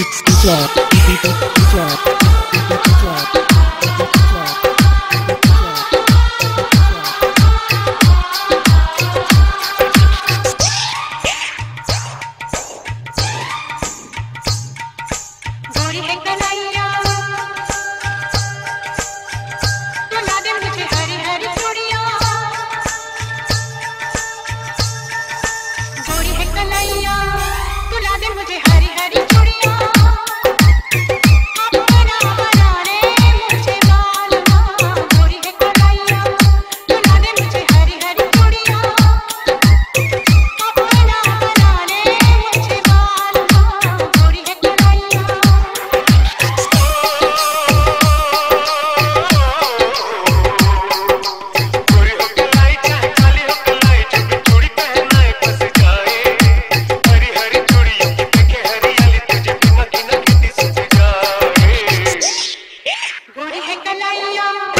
DJ, DJ, DJ. ग्रह कलयम्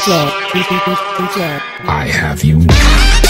DJ, DJ, DJ. I have you now.